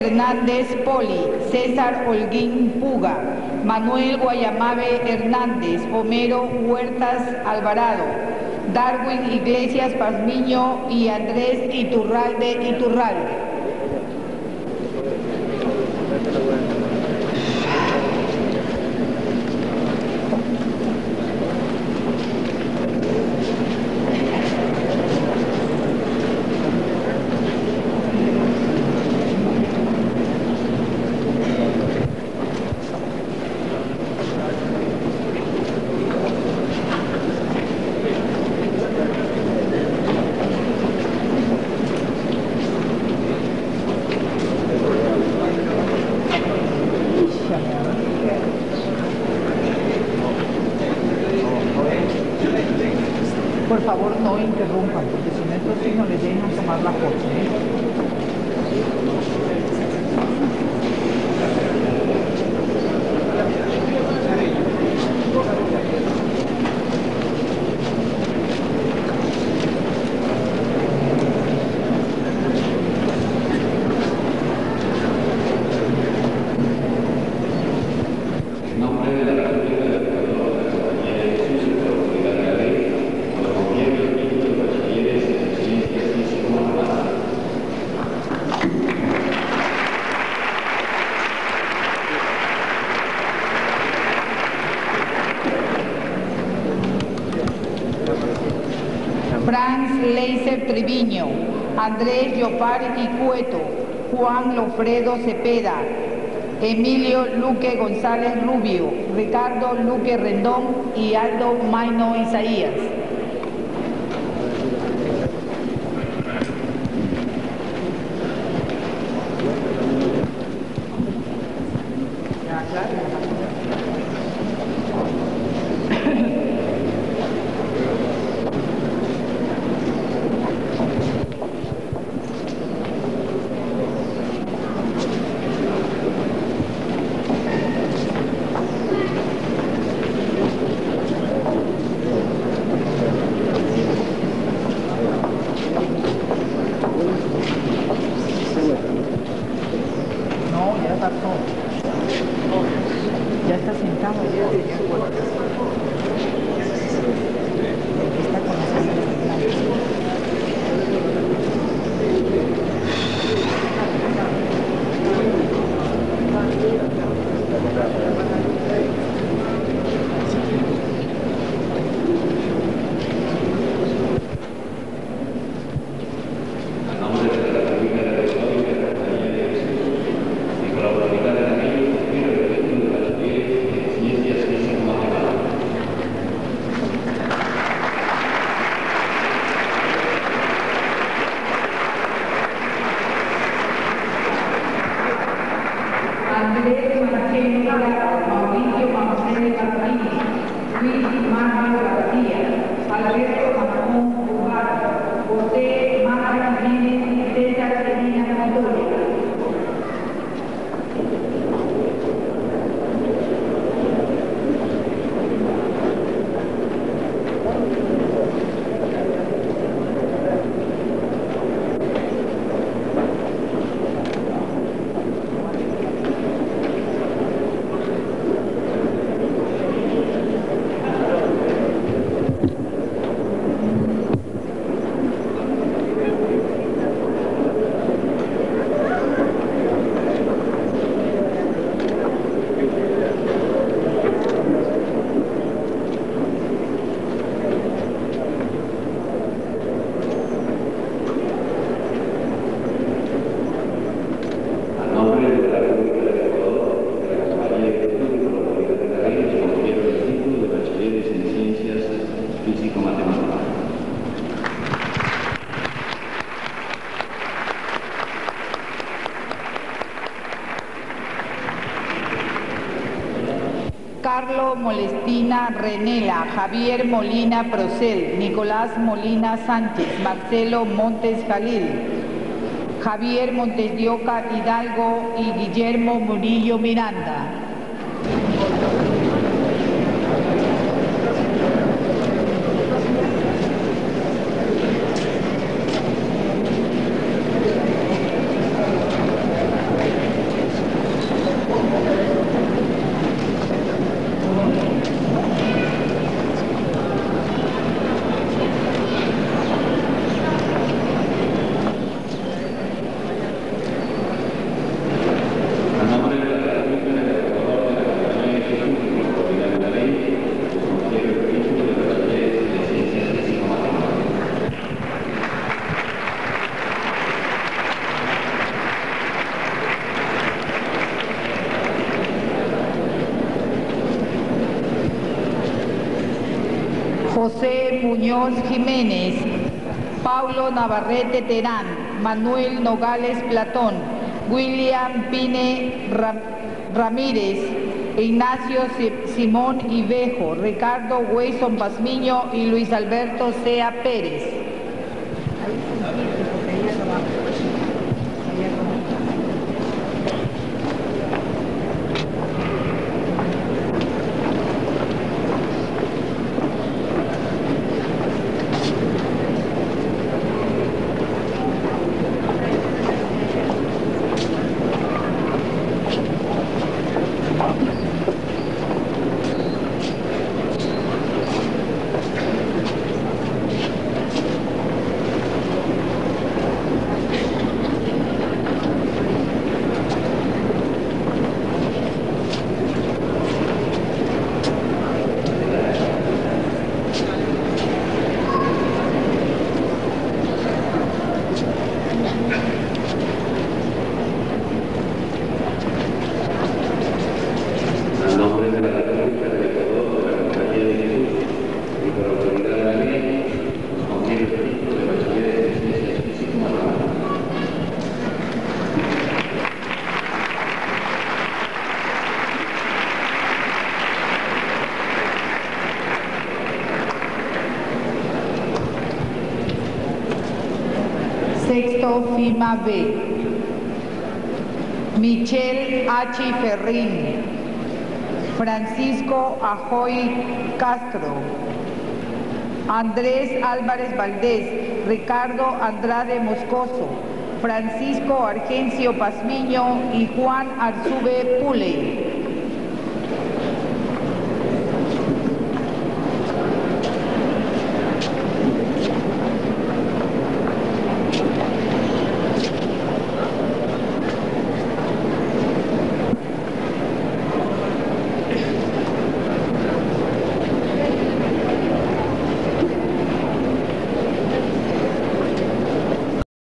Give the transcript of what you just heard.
Hernández Poli, César Holguín Puga, Manuel Guayamabe Hernández, Homero Huertas Alvarado, Darwin Iglesias Pazmiño y Andrés Iturralde Iturralde. Franz Leiser Triviño, Andrés Yopar Cueto, Juan Lofredo Cepeda, Emilio Luque González Rubio, Ricardo Luque Rendón y Aldo Maino Isaías. No, ya está todo. Ya está sentado. Ya, Está Plata, Mauricio Marcelo Martínez, Luis Mario García, Alberto Carlos Molestina Renela, Javier Molina Procel, Nicolás Molina Sánchez, Marcelo Montes Jalil, Javier Montes de Oca Hidalgo y Guillermo Murillo Miranda. Muñoz Jiménez, Paulo Navarrete Terán, Manuel Nogales Platón, William Pine Ram- Ramírez, Ignacio Si- Simón Ibejo, Ricardo Hueson Pazmiño y Luis Alberto Sea Pérez. FIMA B. Michelle H. Ferrín. Francisco Ajoy Castro. Andrés Álvarez Valdés. Ricardo Andrade Moscoso. Francisco Argencio Pazmiño y Juan Arzube Puley.